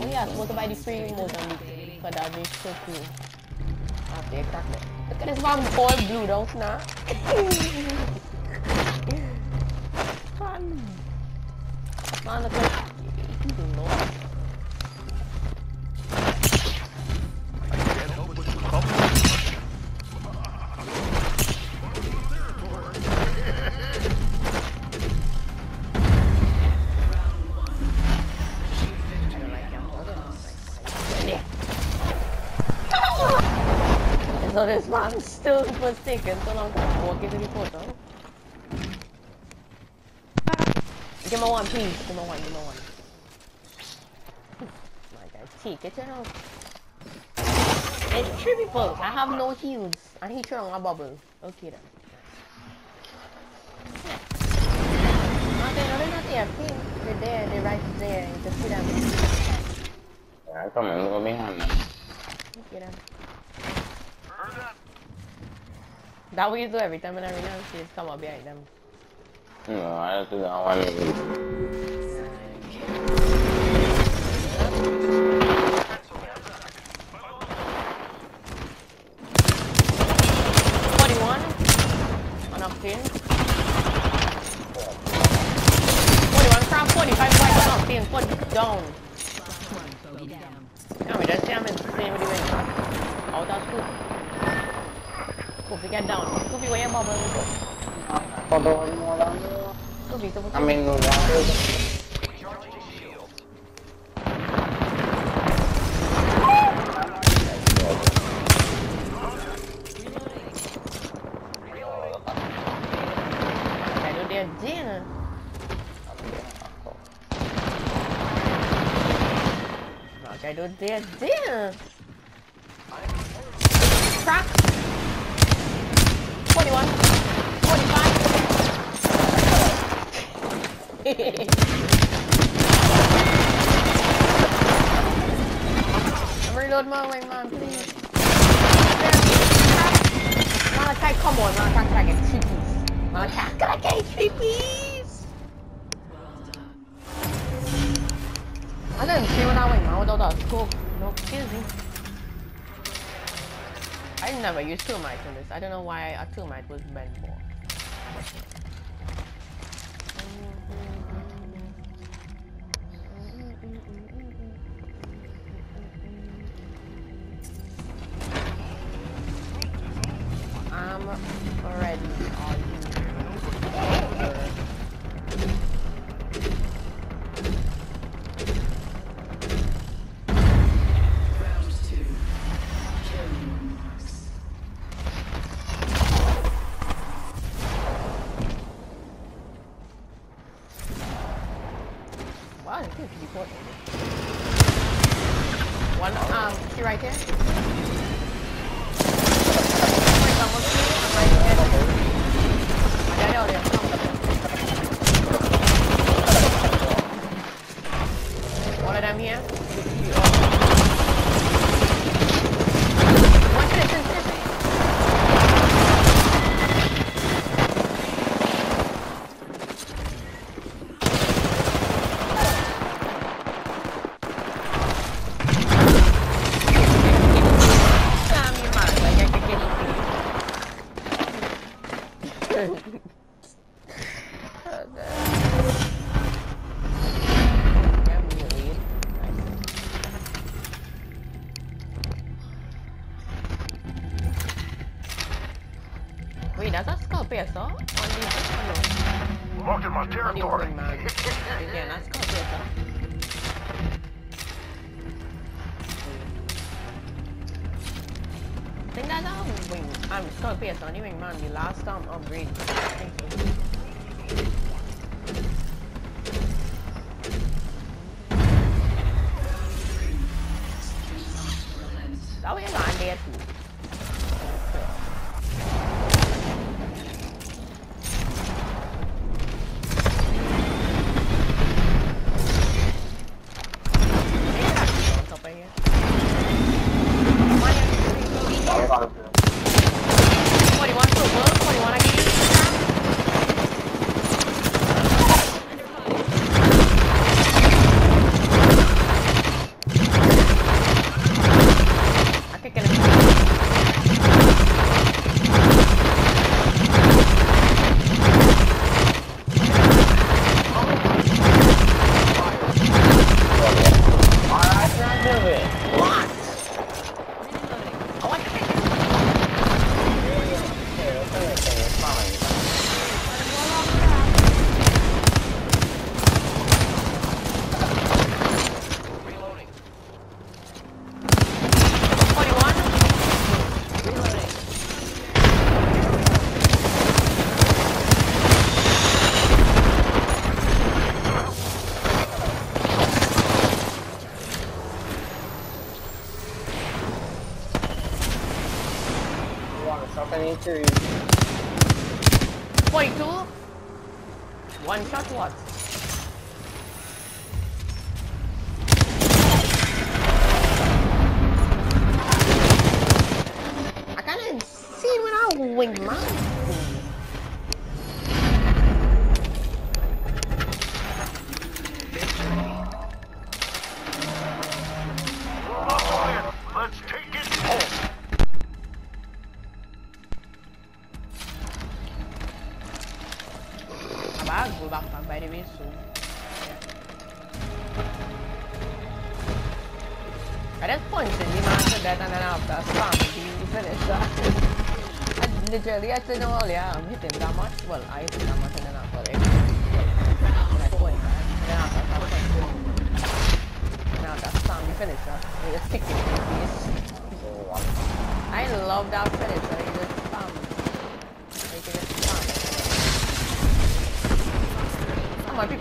Oh yeah, to buy the free on the for that big so cool. After you crack it. Look at this one boy blue don't now. Fun. Man, look like you do this man still taken so long to walk into the photo. Ah! Give me one, please. Give me one, give me one. My God, take it, know. It's three people. I have no heals. And he throwing a bubble. Okay then. No, they're not, not there. Pink. They're there. They're right there. You can see them. Yeah, come on, go behind them. Okay then. That we do every time and every now she just come up behind them. No, I don't think I want to. Forty-one on up pin. Forty-one crowd, forty-five white on up pin, forty down. Yeah, we just see I'm in the same with the win. Out of scoop. Get down. Scoopy where your bubble? Todo el mundo. Scoopy, Scoopy. I mean, no, Caiu dedinho. Não, caiu dedinho. Crack. 41. 45. I'm reload my man. Malachi, come on, Malachi, can I get piece? Malachi, can I get piece? I never used two mics in this. I don't know why a two mic was meant for. One, um, she right there. Wait, someone's here. I'm right here. I got out there. One of them here. One to the center. Damn you, man. Like I could get you. Oh, God. Yeah, I'm gonna. Wait, that's a? On the, on Marking my the, on the territory. Again, that's Scorpio, so. I think um, wing. I'm so anyway, man, the last um, upgrade. 22. 22? One shot what? I kinda see when I wing mine. I'm hitting that much. Well, I hit that much and then after, like, that point, then after, that point, then after spam, you finish that. You just stick it in your face. So. I love that finish, like, you just spam. Like, you just spam.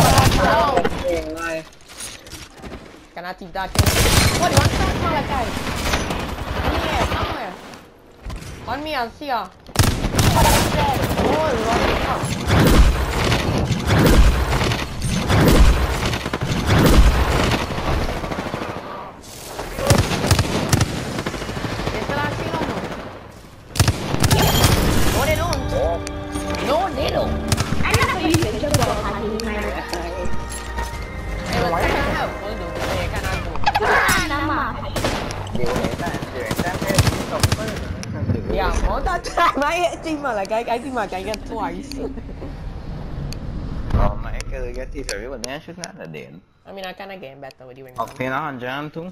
Oye, tú vas a salir con el Thank you. Vamos a estar con el Austin. Cool, be helping me. Shields are recharged. I can Agua pues, no. help him out. Oh, Sí, nice. can I teach that kid? What, you want to talk Malachi? On me here, somewhere. On me, I'll see ya. Oh, right up. Yeah, more that time I hit him like I, I think I can get twice. Oh, my God, get these everyone. Yeah, should not. I mean, I kinda getting better with you. Okay, now I'm jam too.